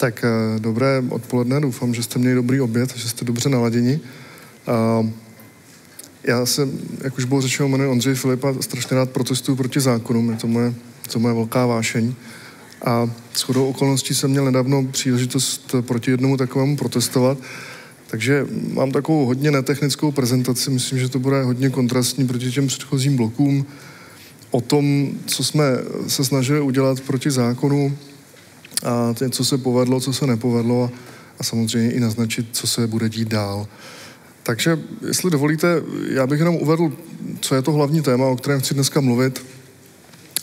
Tak eh, dobré odpoledne, doufám, že jste měli dobrý oběd, že jste dobře naladěni. Já jsem, jak už bylo řečeno, jmenuji Ondřej Filipa, strašně rád protestuju proti zákonům, je to moje, to moje velká vášeň. A shodou okolností jsem měl nedávno příležitost proti jednomu takovému protestovat, takže mám takovou hodně netechnickou prezentaci, myslím, že to bude hodně kontrastní proti těm předchozím blokům o tom, co jsme se snažili udělat proti zákonu a co se povedlo, co se nepovedlo a samozřejmě i naznačit, co se bude dít dál. Takže, jestli dovolíte, já bych jenom uvedl, co je to hlavní téma, o kterém chci dneska mluvit.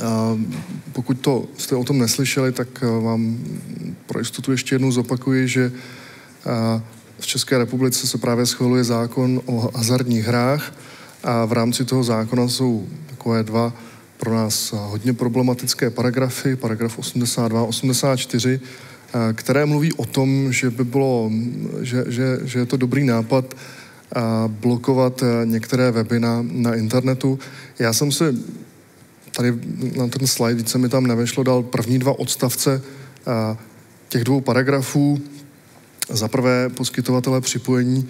A pokud to jste o tom neslyšeli, tak eh, vám pro jistotu ještě jednou zopakuji, že eh, v České republice se právě schvaluje zákon o hazardních hrách a v rámci toho zákona jsou takové dva pro nás hodně problematické paragrafy, paragraf 82 84, eh, které mluví o tom, že by bylo, že, že, že je to dobrý nápad blokovat některé weby na, na internetu. Já jsem si tady na ten slide, víc se mi tam nevešlo, dal první dva odstavce těch dvou paragrafů. Za prvé poskytovatele připojení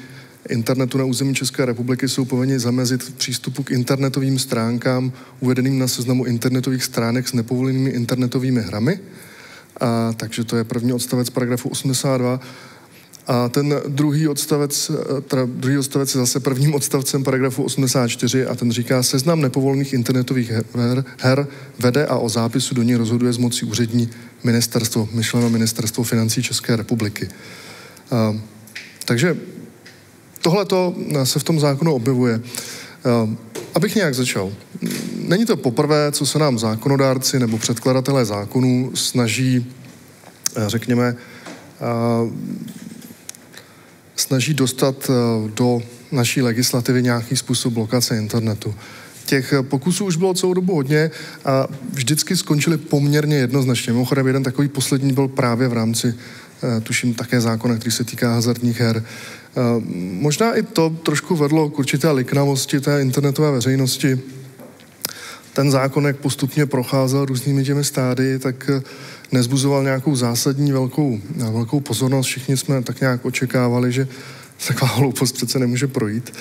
internetu na území České republiky jsou povinni zamezit přístupu k internetovým stránkám uvedeným na seznamu internetových stránek s nepovolenými internetovými hrami. A, takže to je první odstavec paragrafu 82. A ten druhý odstavec, eh, teda druhý odstavec je zase prvním odstavcem paragrafu 84 a ten říká, seznam nepovolených internetových her, her vede a o zápisu do ní rozhoduje z moci úřední ministerstvo, myšleno ministerstvo financí České republiky. A, takže tohle se v tom zákonu objevuje. A, abych nějak začal. Není to poprvé, co se nám zákonodárci nebo předkladatelé zákonů snaží, eh, řekněme, snaží dostat eh, do naší legislativy nějaký způsob blokace internetu. Těch eh, pokusů už bylo celou dobu hodně a vždycky skončili poměrně jednoznačně. Mimochodem, jeden takový poslední byl právě v rámci, eh, tuším, také zákona, který se týká hazardních her. Možná i to trošku vedlo k určité liknavosti té internetové veřejnosti. Ten zákon, jak postupně procházel různými těmi stády, tak nezbuzoval nějakou zásadní velkou, velkou pozornost. Všichni jsme tak nějak očekávali, že taková hloupost přece nemůže projít.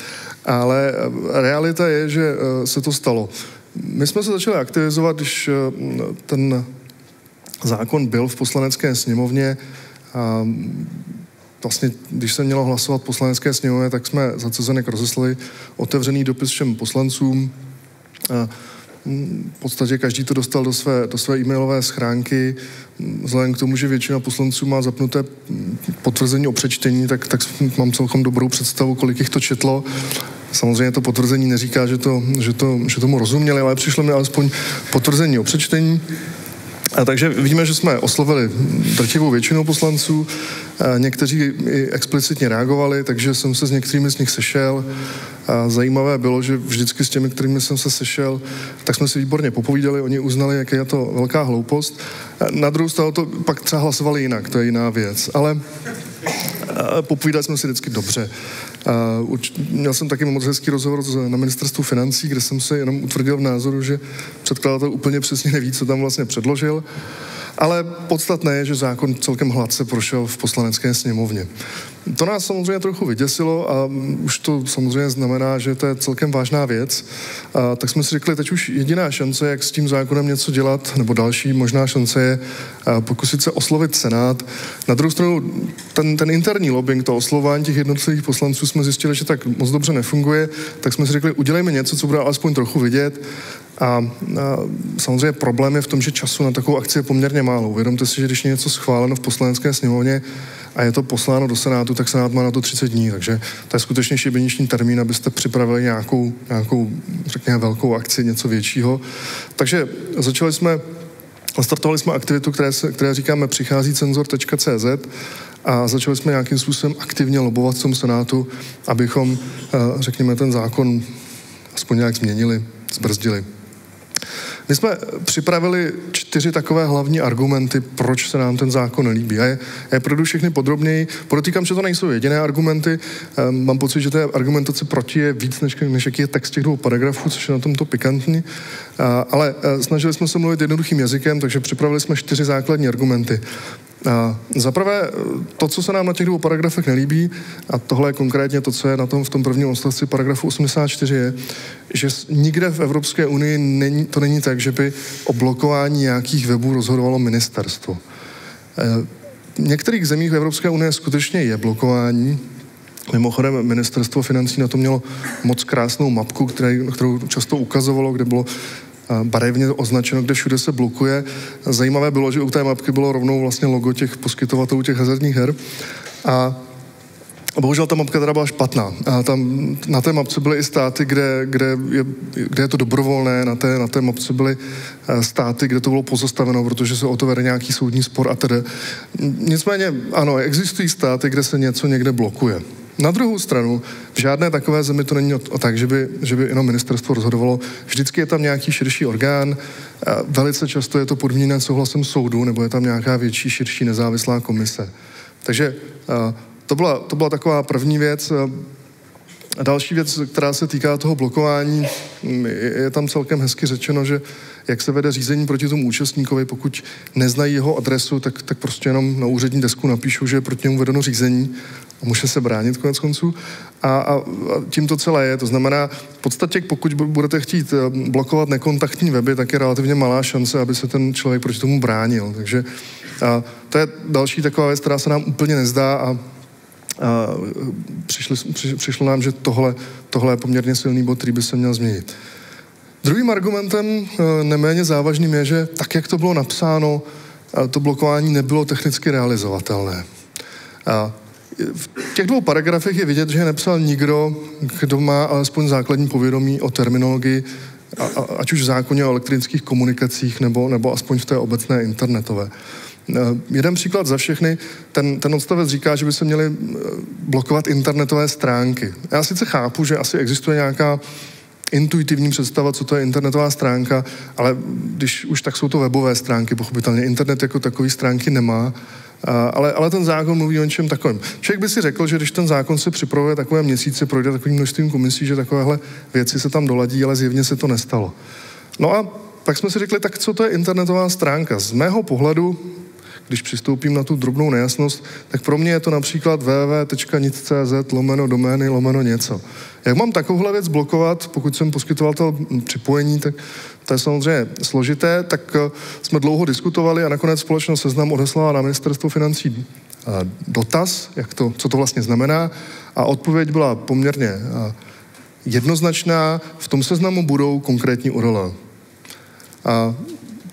Ale eh, realita je, že eh, se to stalo. My jsme se začali aktivizovat, když eh, ten zákon byl v poslanecké sněmovně. A vlastně, když se mělo hlasovat poslanecké sněmovně, tak jsme za Cezenek rozeslali otevřený dopis všem poslancům. A v podstatě každý to dostal do své, do své e-mailové schránky. Vzhledem k tomu, že většina poslanců má zapnuté potvrzení o přečtení, tak, tak mám celkom dobrou představu, kolik jich to četlo. Samozřejmě to potvrzení neříká, že, to, že, to, že tomu rozuměli, ale přišlo mi alespoň potvrzení o přečtení. A takže vidíme, že jsme oslovili drtivou většinu poslanců, někteří i explicitně reagovali, takže jsem se s některými z nich sešel. A zajímavé bylo, že vždycky s těmi, kterými jsem se sešel, tak jsme si výborně popovídali, oni uznali, jak je to velká hloupost. Na druhou stranu to pak třeba hlasovali jinak, to je jiná věc. Ale popovídali jsme si vždycky dobře. Uh, měl jsem taky moc hezký rozhovor na ministerstvu financí, kde jsem se jenom utvrdil v názoru, že předkladatel úplně přesně neví, co tam vlastně předložil. Ale podstatné je, že zákon celkem hladce prošel v poslanecké sněmovně. To nás samozřejmě trochu vyděsilo a už to samozřejmě znamená, že to je celkem vážná věc. A tak jsme si řekli, teď už jediná šance, jak s tím zákonem něco dělat, nebo další možná šance je pokusit se oslovit Senát. Na druhou stranu, ten, ten interní lobbying, to oslování těch jednotlivých poslanců jsme zjistili, že tak moc dobře nefunguje, tak jsme si řekli, udělejme něco, co bude alespoň trochu vidět a, a samozřejmě problém je v tom, že času na takovou akci je poměrně málo. Uvědomte si, že když je něco schváleno v poslanecké sněmovně a je to posláno do Senátu, tak Senát má na to 30 dní. Takže to je skutečně šibeniční termín, abyste připravili nějakou, nějakou řekněme, velkou akci, něco většího. Takže začali jsme Startovali jsme aktivitu, které, se, které říkáme přichází cenzor.cz a začali jsme nějakým způsobem aktivně lobovat v tom Senátu, abychom, eh, řekněme, ten zákon aspoň nějak změnili, zbrzdili. My jsme připravili čtyři takové hlavní argumenty, proč se nám ten zákon nelíbí. Já je, je projdu všechny podrobněji. Podotýkám, že to nejsou jediné argumenty. Ehm, mám pocit, že té argumentace proti je víc, než, než jaký je text těch dvou paragrafů, což je na tomto pikantní. Ale e, snažili jsme se mluvit jednoduchým jazykem, takže připravili jsme čtyři základní argumenty. Za prvé, to, co se nám na těch dvou paragrafech nelíbí, a tohle je konkrétně to, co je na tom v tom prvním odstavci paragrafu 84, je, že nikde v Evropské unii není, to není tak, že by o blokování nějakých webů rozhodovalo ministerstvo. E, v některých zemích v Evropské unie skutečně je blokování, Mimochodem, ministerstvo financí na to mělo moc krásnou mapku, kterou často ukazovalo, kde bylo barevně označeno, kde všude se blokuje. Zajímavé bylo, že u té mapky bylo rovnou vlastně logo těch poskytovatelů těch hazardních her. A bohužel ta mapka teda byla špatná. A tam na té mapce byly i státy, kde, kde, je, kde je to dobrovolné, na té, na té mapce byly eh, státy, kde to bylo pozastaveno, protože se o to vede nějaký soudní spor a tedy. Nicméně, ano, existují státy, kde se něco někde blokuje. Na druhou stranu, v žádné takové zemi to není o, o tak, že by, že by jenom ministerstvo rozhodovalo. Vždycky je tam nějaký širší orgán, velice často je to podmíněné souhlasem soudu, nebo je tam nějaká větší, širší nezávislá komise. Takže to byla, to byla taková první věc. A další věc, která se týká toho blokování, je tam celkem hezky řečeno, že jak se vede řízení proti tomu účastníkovi, pokud neznají jeho adresu, tak, tak prostě jenom na úřední desku napíšu, že je proti němu vedeno řízení může se bránit konec konců. A, a, a tím to celé je. To znamená, v podstatě, pokud budete chtít eh, blokovat nekontaktní weby, tak je relativně malá šance, aby se ten člověk proti tomu bránil. Takže a to je další taková věc, která se nám úplně nezdá a a přišli, při, přišlo nám, že tohle, tohle je poměrně silný bod, který by se měl změnit. Druhým argumentem, eh, neméně závažným, je, že tak, jak to bylo napsáno, to blokování nebylo technicky realizovatelné. A v těch dvou paragrafech je vidět, že je nepsal nikdo, kdo má alespoň základní povědomí o terminologii, a, a, ať už v zákoně o elektronických komunikacích, nebo, nebo aspoň v té obecné internetové. Eh, jeden příklad za všechny, ten, ten odstavec říká, že by se měly eh, blokovat internetové stránky. Já sice chápu, že asi existuje nějaká intuitivní představa, co to je internetová stránka, ale když už tak jsou to webové stránky, pochopitelně. Internet jako takový stránky nemá, ale, ale ten zákon mluví o něčem takovém. Člověk by si řekl, že když ten zákon se připravuje takové měsíce, projde takovým množstvím komisí, že takovéhle věci se tam doladí, ale zjevně se to nestalo. No a tak jsme si řekli, tak co to je internetová stránka? Z mého pohledu když přistoupím na tu drobnou nejasnost, tak pro mě je to například www.nic.cz lomeno domény lomeno něco. Jak mám takovouhle věc blokovat, pokud jsem poskytovatel připojení, tak to je samozřejmě složité, tak eh, jsme dlouho diskutovali a nakonec společnost Seznam odeslala na ministerstvo financí eh, dotaz, jak to, co to vlastně znamená a odpověď byla poměrně eh, jednoznačná. V tom seznamu budou konkrétní URL. A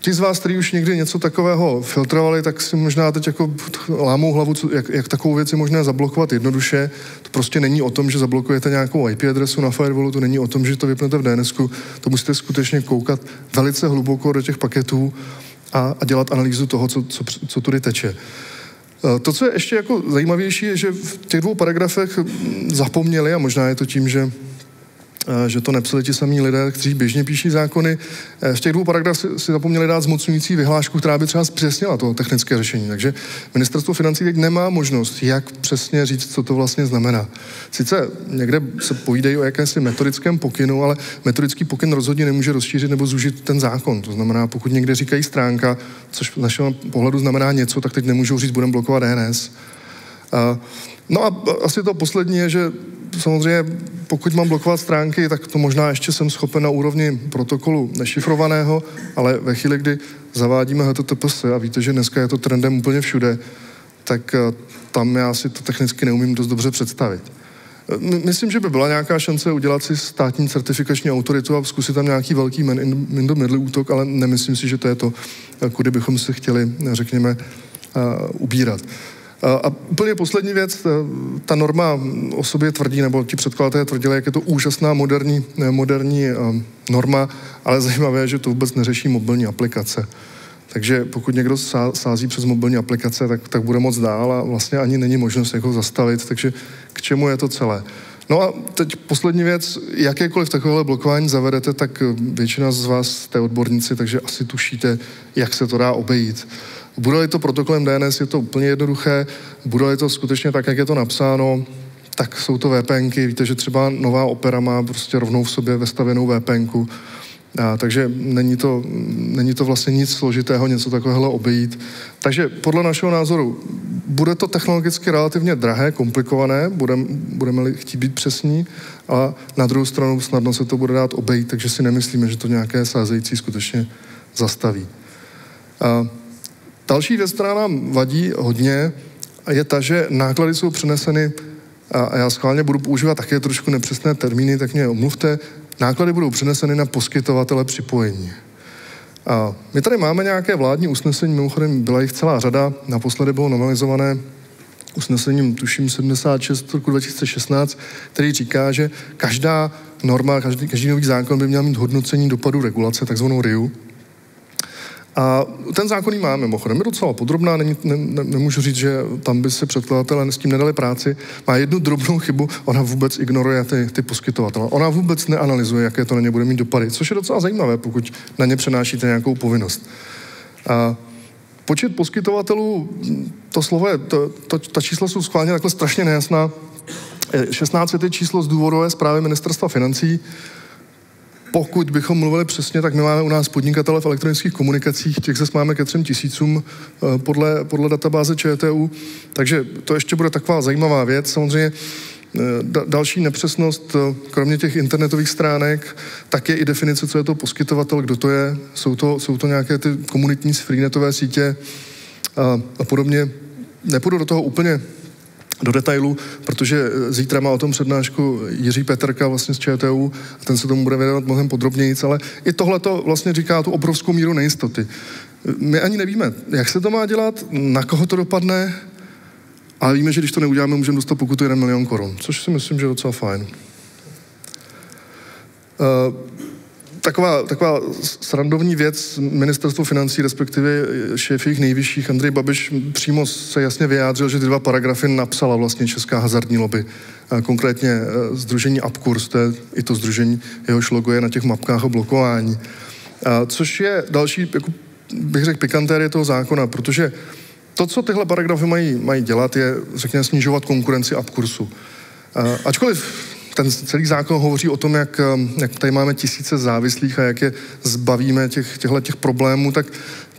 ti z vás, kteří už někdy něco takového filtrovali, tak si možná teď jako lámou hlavu, jak, jak takovou věc je možné zablokovat jednoduše. To prostě není o tom, že zablokujete nějakou IP adresu na firewallu, to není o tom, že to vypnete v dns to musíte skutečně koukat velice hluboko do těch paketů a, a dělat analýzu toho, co, co, co tudy teče. E, to, co je ještě jako zajímavější, je, že v těch dvou paragrafech zapomněli, a možná je to tím, že že to nepsali ti samí lidé, kteří běžně píší zákony. Eh, v těch dvou paragrafech si zapomněli dát zmocňující vyhlášku, která by třeba zpřesnila to technické řešení. Takže ministerstvo financí teď nemá možnost, jak přesně říct, co to vlastně znamená. Sice někde se povídají o jakési metodickém pokynu, ale metodický pokyn rozhodně nemůže rozšířit nebo zúžit ten zákon. To znamená, pokud někde říkají stránka, což z našeho pohledu znamená něco, tak teď nemůžou říct, budeme blokovat DNS. Eh, no a asi to poslední je, že samozřejmě, pokud mám blokovat stránky, tak to možná ještě jsem schopen na úrovni protokolu nešifrovaného, ale ve chvíli, kdy zavádíme HTTPS a víte, že dneska je to trendem úplně všude, tak eh, tam já si to technicky neumím dost dobře představit. Eh, myslím, že by byla nějaká šance udělat si státní certifikační autoritu a zkusit tam nějaký velký man in, the middle útok, ale nemyslím si, že to je to, eh, kudy bychom se chtěli, řekněme, ubírat. A úplně poslední věc, ta norma o sobě tvrdí, nebo ti předkladatelé tvrdili, jak je to úžasná moderní, moderní norma, ale zajímavé je, že to vůbec neřeší mobilní aplikace. Takže pokud někdo sází přes mobilní aplikace, tak, tak bude moc dál a vlastně ani není možnost jako zastavit, takže k čemu je to celé? No a teď poslední věc, jakékoliv takovéhle blokování zavedete, tak většina z vás jste odborníci, takže asi tušíte, jak se to dá obejít. Bude-li to protokolem DNS, je to úplně jednoduché. Bude-li to skutečně tak, jak je to napsáno, tak jsou to VPNky. Víte, že třeba nová Opera má prostě rovnou v sobě vestavěnou VPNku. A, takže není to, není to vlastně nic složitého, něco takového obejít. Takže podle našeho názoru bude to technologicky relativně drahé, komplikované, budem, budeme-li chtít být přesní, a na druhou stranu snadno se to bude dát obejít, takže si nemyslíme, že to nějaké sázející skutečně zastaví. A další věc, která nám vadí hodně, je ta, že náklady jsou přeneseny, a já schválně budu používat také trošku nepřesné termíny, tak mě omluvte, náklady budou přeneseny na poskytovatele připojení. A my tady máme nějaké vládní usnesení, mimochodem byla jich celá řada, naposledy bylo novelizované usnesením, tuším 76 roku 2016, který říká, že každá norma, každý, každý nový zákon by měl mít hodnocení dopadu regulace, takzvanou RIU, a ten zákon máme, mimochodem, je docela podrobná, není, ne, ne, nemůžu říct, že tam by se předkladatelé s tím nedali práci. Má jednu drobnou chybu, ona vůbec ignoruje ty, ty poskytovatele. Ona vůbec neanalyzuje, jaké to na ně bude mít dopady, což je docela zajímavé, pokud na ně přenášíte nějakou povinnost. A počet poskytovatelů, to slovo je, to, to, ta čísla jsou schválně takhle strašně nejasná. 16 je číslo z důvodové zprávy ministerstva financí, pokud bychom mluvili přesně, tak my máme u nás podnikatele v elektronických komunikacích, těch zase máme ke třem tisícům eh, podle, podle databáze ČTU, takže to ještě bude taková zajímavá věc. Samozřejmě eh, další nepřesnost, eh, kromě těch internetových stránek, tak je i definice, co je to poskytovatel, kdo to je. Jsou to, jsou to nějaké ty komunitní freenetové sítě a, a podobně. Nepůjdu do toho úplně do detailu, protože eh, zítra má o tom přednášku Jiří Petrka vlastně z ČTU a ten se tomu bude věnovat mnohem podrobněji, ale i tohle to vlastně říká tu obrovskou míru nejistoty. My ani nevíme, jak se to má dělat, na koho to dopadne, ale víme, že když to neuděláme, můžeme dostat pokutu 1 milion korun, což si myslím, že je docela fajn. Uh, taková, taková srandovní věc ministerstvo financí, respektive šéf jejich nejvyšších, Andrej Babiš, přímo se jasně vyjádřil, že ty dva paragrafy napsala vlastně Česká hazardní lobby. Konkrétně združení Upkurs, to je i to združení, jehož logo je na těch mapkách o blokování. Což je další, jako bych řekl, pikantérie toho zákona, protože to, co tyhle paragrafy mají, mají dělat, je, řekněme, snižovat konkurenci Upkursu. Ačkoliv ten celý zákon hovoří o tom, jak, um, jak tady máme tisíce závislých a jak je zbavíme těch, těchto těch problémů, tak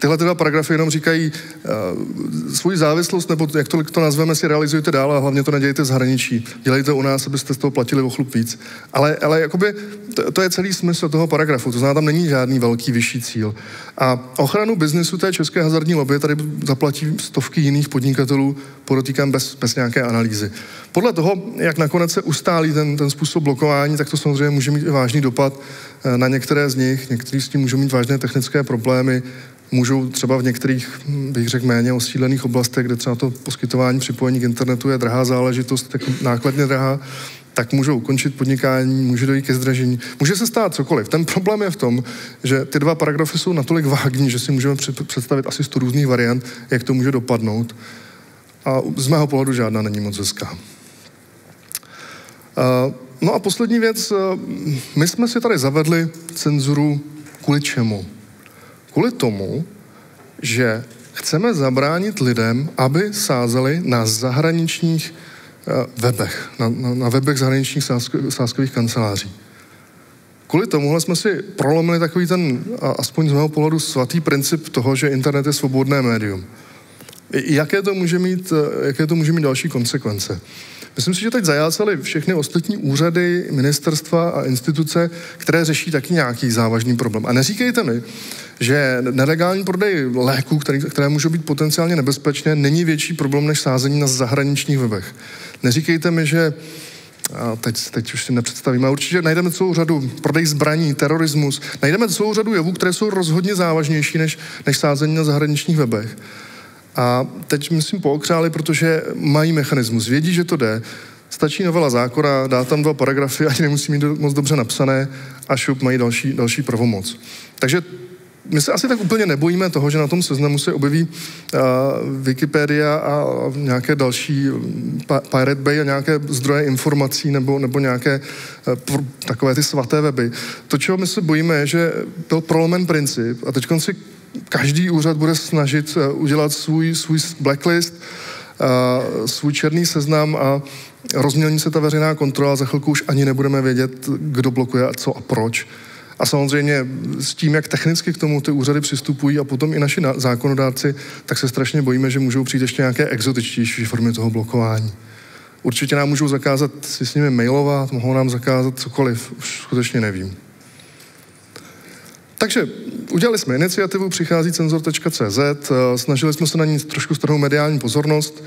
tyhle dva paragrafy jenom říkají, uh, svůj závislost, nebo jak to, to nazveme, si realizujte dál a hlavně to nedějte v zahraničí. Dělejte u nás, abyste z toho platili o chlup víc. Ale, ale jakoby to, to, je celý smysl toho paragrafu, to znamená, tam není žádný velký vyšší cíl. A ochranu biznesu té české hazardní lobby tady zaplatí stovky jiných podnikatelů, podotýkám bez, bez nějaké analýzy. Podle toho, jak nakonec se ustálí ten, ten způsob blokování, tak to samozřejmě může mít i vážný dopad eh, na některé z nich. Někteří s tím můžou mít vážné technické problémy, můžou třeba v některých, bych řekl, méně osídlených oblastech, kde třeba to poskytování připojení k internetu je drahá záležitost, tak nákladně drahá, tak můžou ukončit podnikání, může dojít ke zdražení. Může se stát cokoliv. Ten problém je v tom, že ty dva paragrafy jsou natolik vágní, že si můžeme představit asi 100 různých variant, jak to může dopadnout. A z mého pohledu žádná není moc hezká. No a poslední věc, my jsme si tady zavedli cenzuru kvůli čemu? Kvůli tomu, že chceme zabránit lidem, aby sázeli na zahraničních webech, na, na, na webech zahraničních sázkových kanceláří. Kvůli tomuhle jsme si prolomili takový ten, aspoň z mého pohledu, svatý princip toho, že internet je svobodné médium. Jaké to může mít, jaké to může mít další konsekvence? Myslím si, že teď zajácali všechny ostatní úřady, ministerstva a instituce, které řeší taky nějaký závažný problém. A neříkejte mi, že nelegální prodej léků, které, které můžou být potenciálně nebezpečné, není větší problém než sázení na zahraničních webech. Neříkejte mi, že a teď, teď už si nepředstavíme. Určitě najdeme celou řadu prodej zbraní, terorismus. Najdeme celou řadu jevů, které jsou rozhodně závažnější než, než sázení na zahraničních webech. A teď myslím pookřáli, protože mají mechanismus, vědí, že to jde, stačí novela zákona, dá tam dva paragrafy, ani nemusí mít moc dobře napsané a šup mají další, další pravomoc. Takže my se asi tak úplně nebojíme toho, že na tom seznamu se objeví uh, Wikipedia a nějaké další pa, Pirate Bay a nějaké zdroje informací nebo, nebo nějaké uh, pr, takové ty svaté weby. To, čeho my se bojíme, je, že byl prolomen princip a teď si každý úřad bude snažit uh, udělat svůj, svůj blacklist, uh, svůj černý seznam a rozmělní se ta veřejná kontrola, za chvilku už ani nebudeme vědět, kdo blokuje a co a proč. A samozřejmě s tím, jak technicky k tomu ty úřady přistupují a potom i naši zákonodárci, tak se strašně bojíme, že můžou přijít ještě nějaké exotičtější formy toho blokování. Určitě nám můžou zakázat si s nimi mailovat, mohou nám zakázat cokoliv, už skutečně nevím. Takže udělali jsme iniciativu, přichází cenzor.cz, snažili jsme se na ní trošku strhnout mediální pozornost,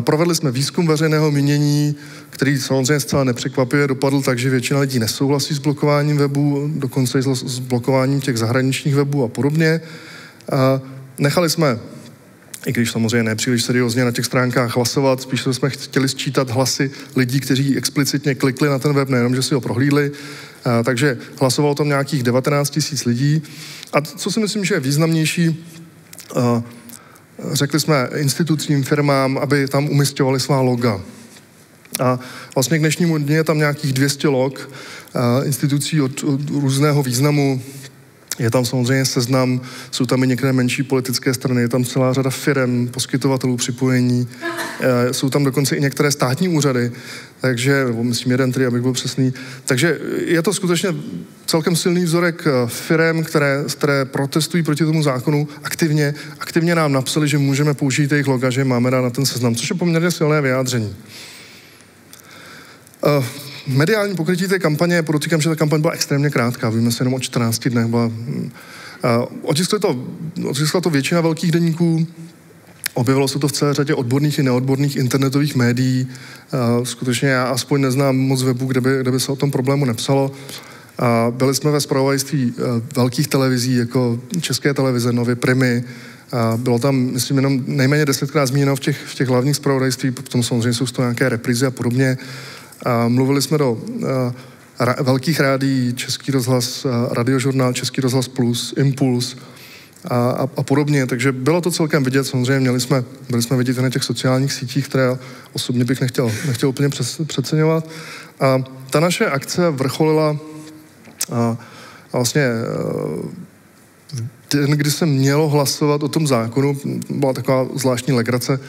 Provedli jsme výzkum veřejného mínění, který samozřejmě zcela nepřekvapivě dopadl tak, že většina lidí nesouhlasí s blokováním webu, dokonce i s blokováním těch zahraničních webů a podobně. Nechali jsme i když samozřejmě nepříliš seriózně na těch stránkách hlasovat, spíš jsme chtěli sčítat hlasy lidí, kteří explicitně klikli na ten web, nejenom, že si ho prohlídli, takže hlasovalo tam nějakých 19 tisíc lidí. A co si myslím, že je významnější, řekli jsme institucím, firmám, aby tam umistovali svá loga. A vlastně k dnešnímu dní je tam nějakých 200 log institucí od, od různého významu, je tam samozřejmě seznam, jsou tam i některé menší politické strany, je tam celá řada firm, poskytovatelů připojení, eh, jsou tam dokonce i některé státní úřady, takže, nebo myslím jeden, tři, abych byl přesný. Takže je to skutečně celkem silný vzorek eh, firm, které, které protestují proti tomu zákonu aktivně. Aktivně nám napsali, že můžeme použít jejich loga, že máme dát na ten seznam, což je poměrně silné vyjádření. Uh, mediální pokrytí té kampaně, podotýkám, že ta kampaň byla extrémně krátká, víme se jenom o 14 dnech, byla, uh, otiskla to, otiskla to většina velkých denníků, Objevilo se to v celé řadě odborných i neodborných internetových médií. Uh, skutečně já aspoň neznám moc webu, kde by, kde by se o tom problému nepsalo. Byli jsme ve zpravodajství uh, velkých televizí, jako České televize, Nově Primy. Bylo tam, myslím, jenom nejméně desetkrát zmíněno v těch, v těch hlavních zpravodajství, potom samozřejmě jsou to nějaké reprízy a podobně. Mluvili jsme do ra, velkých rádií, Český rozhlas, radiožurnál, Český rozhlas Plus, Impuls a, a, a podobně. Takže bylo to celkem vidět, samozřejmě měli jsme, byli jsme vidět na těch sociálních sítích, které osobně bych nechtěl, nechtěl úplně přes, přeceňovat. A ta naše akce vrcholila a, a vlastně den, kdy se mělo hlasovat o tom zákonu, byla taková zvláštní legrace,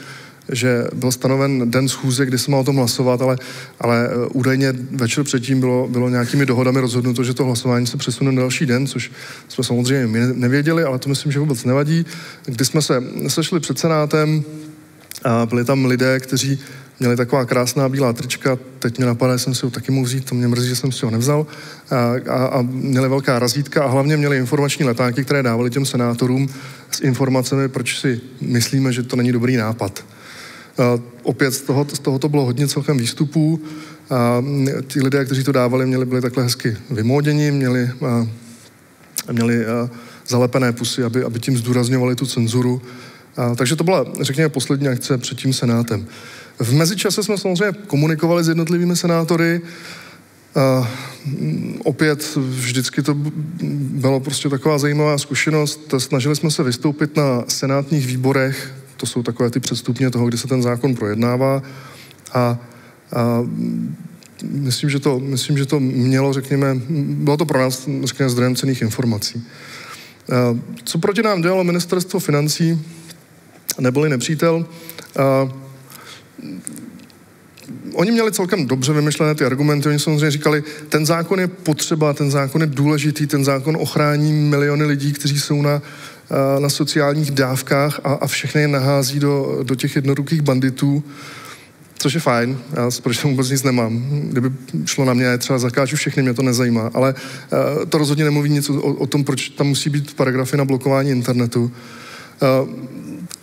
že byl stanoven den schůze, kdy se má o tom hlasovat, ale, ale eh, údajně večer předtím bylo, bylo nějakými dohodami rozhodnuto, že to hlasování se přesune na další den, což jsme samozřejmě my nevěděli, ale to myslím, že vůbec nevadí. Kdy jsme se sešli před Senátem, a byli tam lidé, kteří měli taková krásná bílá trička, teď mě napadá, že jsem si ho taky mohl vzít, to mě mrzí, že jsem si ho nevzal, a, a, a měli velká razítka a hlavně měli informační letáky, které dávali těm senátorům s informacemi, proč si myslíme, že to není dobrý nápad. Uh, opět z, toho, z tohoto bylo hodně celkem výstupů. A ti lidé, kteří to dávali, měli, byli takhle hezky vymóděni, měli, uh, měli uh, zalepené pusy, aby, aby tím zdůrazňovali tu cenzuru. A, takže to byla, řekněme, poslední akce před tím senátem. V mezičase jsme samozřejmě komunikovali s jednotlivými senátory. A, opět vždycky to bylo prostě taková zajímavá zkušenost. Snažili jsme se vystoupit na senátních výborech to jsou takové ty předstupně toho, kdy se ten zákon projednává. A, a myslím, že to, myslím, že to mělo, řekněme, bylo to pro nás, řekněme, zdrojem cených informací. A, co proti nám dělalo ministerstvo financí, neboli nepřítel, a, oni měli celkem dobře vymyšlené ty argumenty. Oni samozřejmě říkali, ten zákon je potřeba, ten zákon je důležitý, ten zákon ochrání miliony lidí, kteří jsou na na sociálních dávkách a, a všechny je nahází do, do těch jednorukých banditů, což je fajn, já proč tomu vůbec nic nemám. Kdyby šlo na mě, třeba zakážu všechny, mě to nezajímá, ale uh, to rozhodně nemluví nic o, o tom, proč tam musí být paragrafy na blokování internetu. Uh,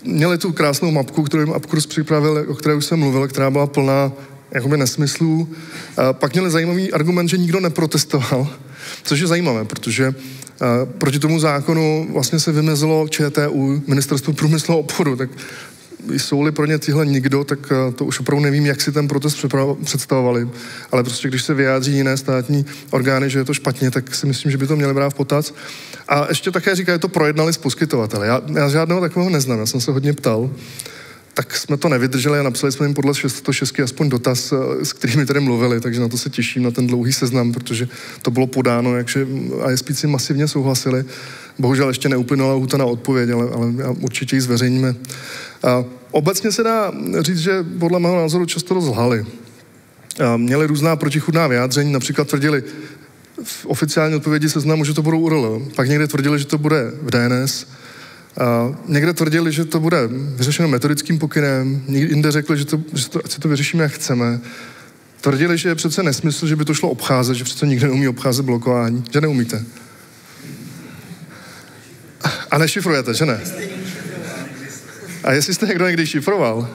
měli tu krásnou mapku, kterou jim Upkurs připravil, o které už jsem mluvil, která byla plná jakoby nesmyslů. Uh, pak měli zajímavý argument, že nikdo neprotestoval, což je zajímavé, protože Proti tomu zákonu vlastně se vymezilo ČTU, Ministerstvo průmyslu a obchodu, tak jsou-li pro ně tyhle nikdo, tak eh, to už opravdu nevím, jak si ten protest představovali. Ale prostě, když se vyjádří jiné státní orgány, že je to špatně, tak si myslím, že by to měli brát v potaz. A ještě také říkají, to projednali s poskytovateli. Já, já žádného takového neznám, já jsem se hodně ptal tak jsme to nevydrželi a napsali jsme jim podle 106 aspoň dotaz, eh, s kterými tady mluvili, takže na to se těším, na ten dlouhý seznam, protože to bylo podáno, jakže ISPci masivně souhlasili. Bohužel ještě neuplynula lhuta na odpověď, ale, ale určitě ji zveřejníme. A obecně se dá říct, že podle mého názoru často rozlhali. A měli různá protichudná vyjádření, například tvrdili, v oficiální odpovědi seznamu, že to budou URL. Pak někde tvrdili, že to bude v DNS. A někde tvrdili, že to bude vyřešeno metodickým pokynem, jinde řekli, že, to, že to, ať si to vyřešíme, jak chceme. Tvrdili, že je přece nesmysl, že by to šlo obcházet, že přece nikdo neumí obcházet blokování, že neumíte. A nešifrujete, že ne? A jestli jste někdo někdy šifroval,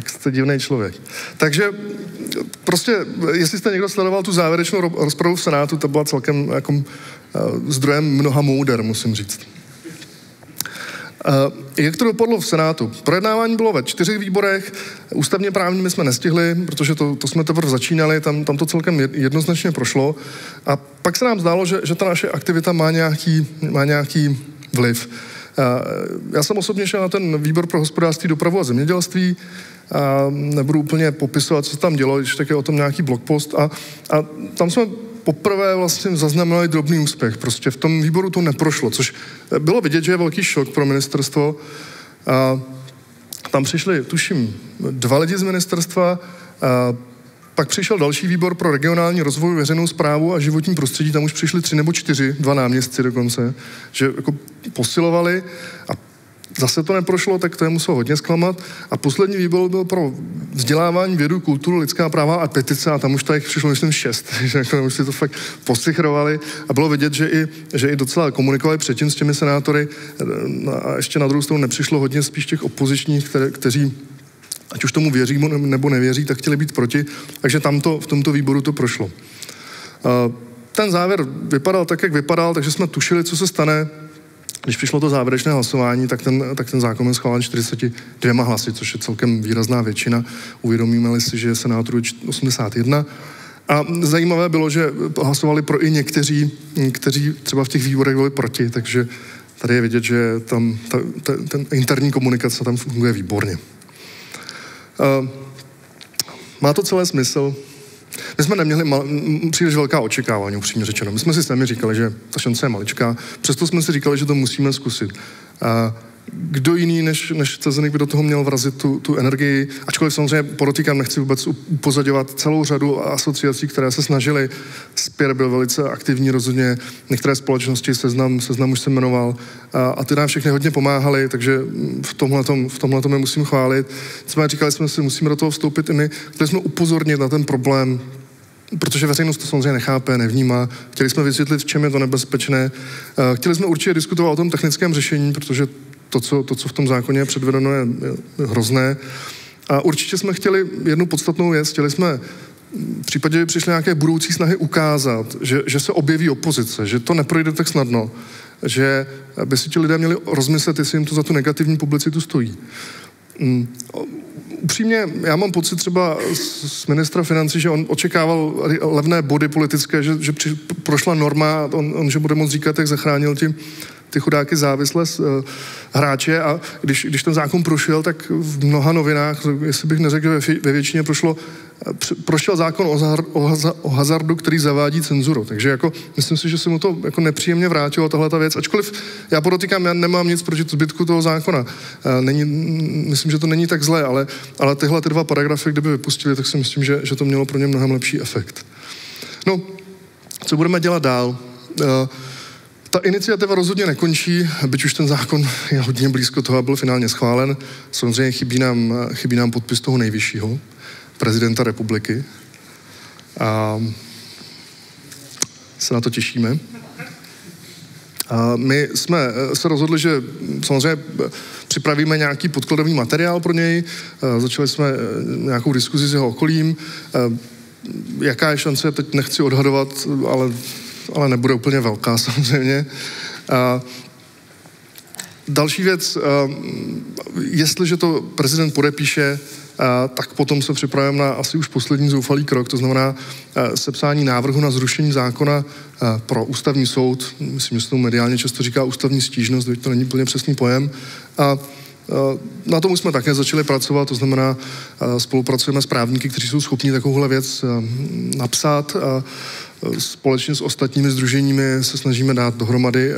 tak jste divný člověk. Takže prostě, jestli jste někdo sledoval tu závěrečnou rozpravu v Senátu, to byla celkem jako, uh, zdrojem mnoha můder, musím říct. Uh, jak to dopadlo v Senátu? Projednávání bylo ve čtyřech výborech, ústavně právními jsme nestihli, protože to, to jsme teprve začínali, tam, tam to celkem jednoznačně prošlo. A pak se nám zdálo, že, že ta naše aktivita má nějaký, má nějaký vliv. Uh, já jsem osobně šel na ten výbor pro hospodářství, dopravu a zemědělství, a nebudu úplně popisovat, co tam dělo, když tak je o tom nějaký blogpost a, a tam jsme poprvé vlastně zaznamenali drobný úspěch. Prostě v tom výboru to neprošlo, což bylo vidět, že je velký šok pro ministerstvo. A tam přišli, tuším, dva lidi z ministerstva, pak přišel další výbor pro regionální rozvoj, veřejnou zprávu a životní prostředí, tam už přišli tři nebo čtyři, dva náměstci dokonce, že jako posilovali a zase to neprošlo, tak to je muselo hodně zklamat. A poslední výbor byl pro vzdělávání, vědu, kulturu, lidská práva a petice a tam už tady přišlo, myslím, šest. Takže jako už si to fakt posychrovali a bylo vidět, že i, že i docela komunikovali předtím s těmi senátory a ještě na druhou stranu nepřišlo hodně spíš těch opozičních, které, kteří ať už tomu věří nebo nevěří, tak chtěli být proti. Takže tamto, v tomto výboru to prošlo. Ten závěr vypadal tak, jak vypadal, takže jsme tušili, co se stane. Když přišlo to závěrečné hlasování, tak ten, tak ten zákon byl schválen 42 hlasy, což je celkem výrazná většina. Uvědomíme-li si, že je senátorů 81. A zajímavé bylo, že hlasovali pro i někteří, kteří třeba v těch výborech byli proti, takže tady je vidět, že tam ta, ta, ten interní komunikace tam funguje výborně. Uh, má to celé smysl. My jsme neměli mal, příliš velká očekávání, upřímně řečeno. My jsme si sami říkali, že ta šance je maličká, přesto jsme si říkali, že to musíme zkusit. A kdo jiný než, než Cezenik by do toho měl vrazit tu, tu energii, ačkoliv samozřejmě podotýkám, nechci vůbec upozadovat celou řadu asociací, které se snažily. Spěr byl velice aktivní rozhodně, některé společnosti, seznam, seznam už se jmenoval a, a ty nám všechny hodně pomáhali, takže v tomhle v tomhletom je musím chválit. Jsme říkali jsme si, musíme do toho vstoupit i my. Chtěli jsme upozornit na ten problém, protože veřejnost to samozřejmě nechápe, nevnímá. Chtěli jsme vysvětlit, v čem je to nebezpečné. Chtěli jsme určitě diskutovat o tom technickém řešení, protože to, co, to, co v tom zákoně je předvedeno, je, hrozné. A určitě jsme chtěli jednu podstatnou věc. Chtěli jsme v případě, že přišly nějaké budoucí snahy ukázat, že, že se objeví opozice, že to neprojde tak snadno, že by si ti lidé měli rozmyslet, jestli jim to za tu negativní publicitu stojí. Um, upřímně, já mám pocit třeba z ministra financí, že on očekával levné body politické, že, že při, prošla norma, on, on, že bude moct říkat, jak zachránil ti ty chudáky závislé uh, hráče a když, když ten zákon prošel, tak v mnoha novinách, jestli bych neřekl, že ve, většině prošlo, eh, prošel zákon o, zahar, o, o hazardu, který zavádí cenzuru. Takže jako, myslím si, že se mu to jako nepříjemně vrátilo, tahle ta věc. Ačkoliv já podotýkám, já nemám nic proti zbytku toho zákona. Uh, není, myslím, že to není tak zlé, ale, ale tyhle ty dva paragrafy, kdyby vypustili, tak si myslím, že, že to mělo pro ně mnohem lepší efekt. No, co budeme dělat dál? Uh, ta iniciativa rozhodně nekončí, byť už ten zákon je hodně blízko toho a byl finálně schválen. Samozřejmě chybí nám, chybí nám podpis toho nejvyššího, prezidenta republiky. A se na to těšíme. A my jsme se rozhodli, že samozřejmě připravíme nějaký podkladový materiál pro něj. Začali jsme nějakou diskuzi s jeho okolím. Jaká je šance, teď nechci odhadovat, ale ale nebude úplně velká samozřejmě. A další věc, jestliže to prezident podepíše, tak potom se připravujeme na asi už poslední zoufalý krok, to znamená sepsání návrhu na zrušení zákona pro ústavní soud. Myslím, že se tomu mediálně často říká ústavní stížnost, to není úplně přesný pojem. A na tom už jsme také začali pracovat, to znamená, spolupracujeme s právníky, kteří jsou schopni takovouhle věc napsat. A společně s ostatními združeními se snažíme dát dohromady,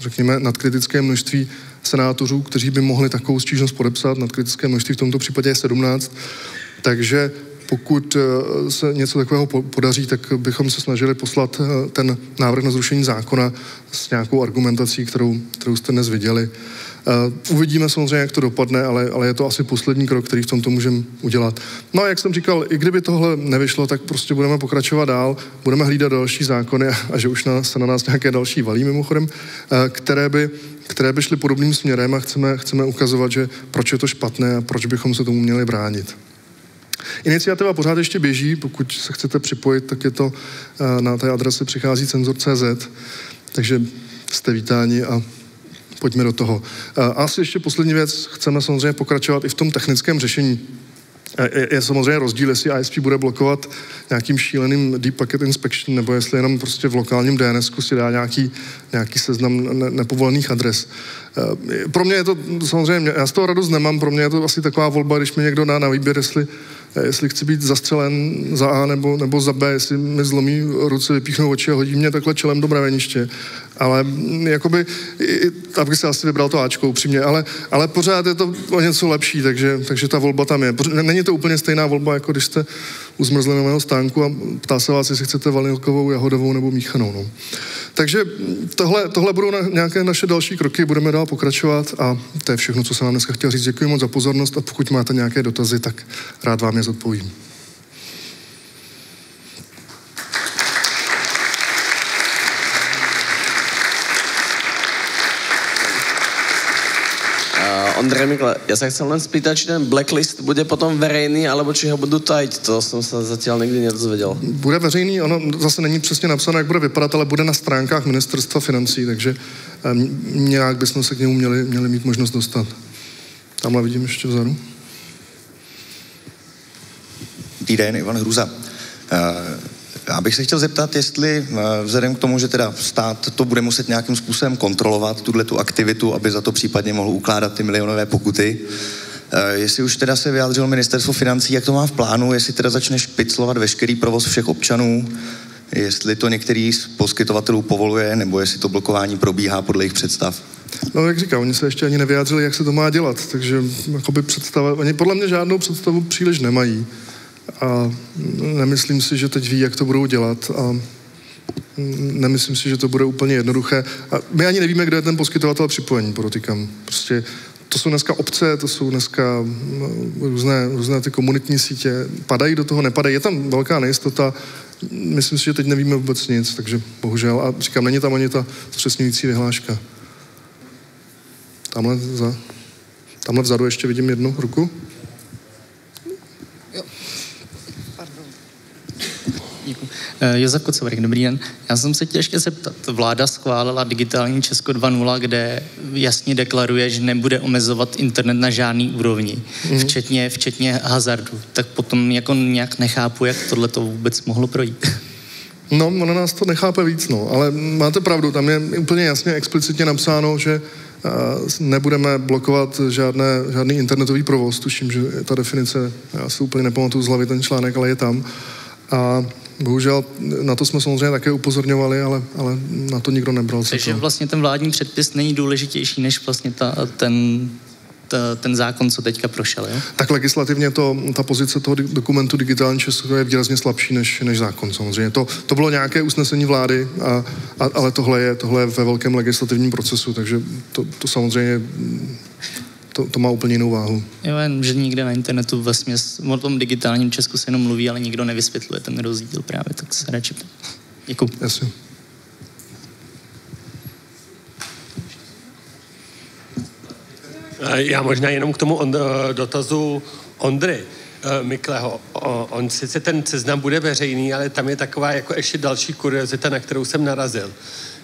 řekněme, nadkritické množství senátorů, kteří by mohli takovou stížnost podepsat. Nadkritické množství v tomto případě je 17. Takže pokud se něco takového podaří, tak bychom se snažili poslat ten návrh na zrušení zákona s nějakou argumentací, kterou, kterou jste dnes viděli. Uh, uvidíme samozřejmě, jak to dopadne, ale, ale je to asi poslední krok, který v tomto můžeme udělat. No a jak jsem říkal, i kdyby tohle nevyšlo, tak prostě budeme pokračovat dál, budeme hlídat další zákony a že už na, se na nás nějaké další valí mimochodem, uh, které by, které by šly podobným směrem a chceme, chceme ukazovat, že proč je to špatné a proč bychom se tomu měli bránit. Iniciativa pořád ještě běží, pokud se chcete připojit, tak je to uh, na té adrese přichází cenzor.cz, takže jste vítáni a pojďme do toho. A asi ještě poslední věc, chceme samozřejmě pokračovat i v tom technickém řešení. Je, je samozřejmě rozdíl, jestli ISP bude blokovat nějakým šíleným deep packet inspection, nebo jestli jenom prostě v lokálním DNS si dá nějaký, nějaký seznam ne, nepovolených adres. Pro mě je to samozřejmě, já z toho radost nemám, pro mě je to asi taková volba, když mi někdo dá na výběr, jestli jestli chci být zastřelen za A nebo, nebo za B, jestli mi zlomí ruce, vypíchnou oči a hodí mě takhle čelem do braveniště. Ale mm, jakoby, tak bych si asi vybral to Ačko upřímně, ale, ale pořád je to o něco lepší, takže, takže ta volba tam je. Není to úplně stejná volba, jako když jste u zmrzlinového stánku a ptá se vás, jestli chcete vanilkovou, jahodovou nebo míchanou. No. Takže tohle, tohle budou na, nějaké naše další kroky, budeme dál pokračovat a to je všechno, co jsem vám dneska chtěl říct. Děkuji moc za pozornost a pokud máte nějaké dotazy, tak rád vám je zodpovím. Mikle, ja sa chcem len spýtať, či ten blacklist bude potom verejný, alebo či ho budú tajiť. To jsem se zatím nikdy nedozvěděl. Bude veřejný, ono zase není přesně napsáno, jak bude vypadat, ale bude na stránkách ministerstva financí, takže um, nějak bychom se k němu měli, měli mít možnost dostat. Tamhle vidím ještě vzadu. Dobrý den, Ivan Hruza. Uh, já bych se chtěl zeptat, jestli vzhledem k tomu, že teda stát to bude muset nějakým způsobem kontrolovat, tuhle tu aktivitu, aby za to případně mohl ukládat ty milionové pokuty, jestli už teda se vyjádřilo ministerstvo financí, jak to má v plánu, jestli teda začne špiclovat veškerý provoz všech občanů, jestli to některý z poskytovatelů povoluje, nebo jestli to blokování probíhá podle jejich představ. No, jak říkám, oni se ještě ani nevyjádřili, jak se to má dělat, takže jakoby představa, oni podle mě žádnou představu příliš nemají a nemyslím si, že teď ví, jak to budou dělat a nemyslím si, že to bude úplně jednoduché. A my ani nevíme, kde je ten poskytovatel připojení, podotýkám. Prostě to jsou dneska obce, to jsou dneska mm, různé, různé ty komunitní sítě. Padají do toho, nepadají. Je tam velká nejistota. Myslím si, že teď nevíme vůbec nic, takže bohužel. A říkám, není tam ani ta zpřesňující vyhláška. Tamhle, za, tamhle vzadu ještě vidím jednu ruku. Josef Kocovarik, dobrý den. Já jsem se chtěl ještě zeptat. Vláda schválila digitální Česko 2.0, kde jasně deklaruje, že nebude omezovat internet na žádný úrovni, mm. včetně, včetně hazardu. Tak potom jako nějak nechápu, jak tohle to vůbec mohlo projít. No, ono nás to nechápe víc, no, ale máte pravdu, tam je úplně jasně explicitně napsáno, že uh, nebudeme blokovat žádné, žádný internetový provoz, tuším, že ta definice, já si úplně nepamatuju z hlavy ten článek, ale je tam. A Bohužel na to jsme samozřejmě také upozorňovali, ale, ale na to nikdo nebral. Takže to. vlastně ten vládní předpis není důležitější než vlastně ta, ten, ta, ten zákon, co teďka prošel, jo? Tak legislativně to, ta pozice toho dokumentu digitální Česko je výrazně slabší než, než zákon samozřejmě. To, to bylo nějaké usnesení vlády, a, a, ale tohle je, tohle je ve velkém legislativním procesu, takže to, to samozřejmě to, to má úplně jinou váhu. Jo, jen, že nikde na internetu ve směs, o tom digitálním Česku se jenom mluví, ale nikdo nevysvětluje ten rozdíl právě, tak se radši... Děkuji. Jasně. Já možná jenom k tomu on, eh, dotazu Ondry eh, Mikleho. On sice ten seznam bude veřejný, ale tam je taková jako ještě další kuriozita, na kterou jsem narazil.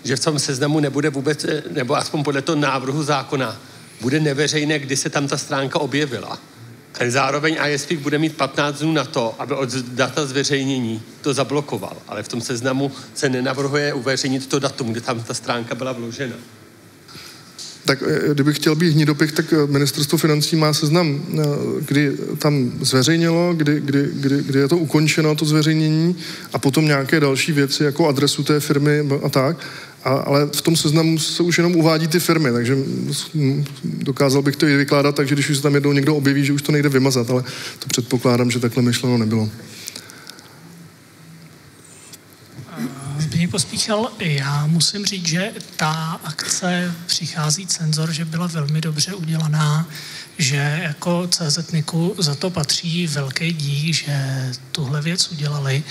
Že v tom seznamu nebude vůbec, eh, nebo aspoň podle toho návrhu zákona, bude neveřejné, kdy se tam ta stránka objevila. A zároveň ISP bude mít 15 dnů na to, aby od data zveřejnění to zablokoval. Ale v tom seznamu se nenavrhuje uveřejnit to datum, kdy tam ta stránka byla vložena. Tak eh, kdybych chtěl být hnidopich, tak eh, ministerstvo financí má seznam, eh, kdy tam zveřejnilo, kdy, kdy, kdy, kdy je to ukončeno, to zveřejnění, a potom nějaké další věci, jako adresu té firmy a tak. A, ale v tom seznamu se už jenom uvádí ty firmy, takže dokázal bych to i vykládat, takže když už se tam jednou někdo objeví, že už to nejde vymazat, ale to předpokládám, že takhle myšleno nebylo. Zbigněk Pospíchal, já musím říct, že ta akce Přichází cenzor, že byla velmi dobře udělaná, že jako CZNIKu za to patří velký dík, že tuhle věc udělali.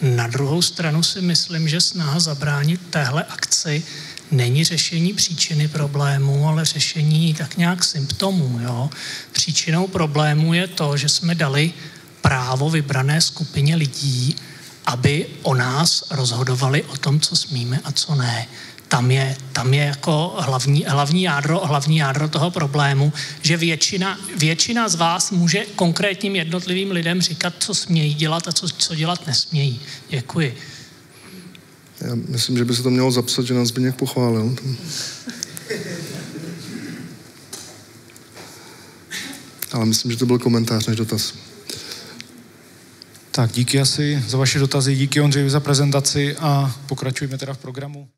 Na druhou stranu si myslím, že snaha zabránit téhle akci není řešení příčiny problému, ale řešení tak nějak symptomů. Jo? Příčinou problému je to, že jsme dali právo vybrané skupině lidí, aby o nás rozhodovali o tom, co smíme a co ne. Tam je, tam je jako hlavní, hlavní, jádro, hlavní jádro toho problému, že většina, většina z vás může konkrétním jednotlivým lidem říkat, co smějí dělat a co, co dělat nesmějí. Děkuji. Já myslím, že by se to mělo zapsat, že nás by nějak pochválil. Ale myslím, že to byl komentář než dotaz. Tak díky asi za vaše dotazy, díky Ondřeji za prezentaci a pokračujeme teda v programu.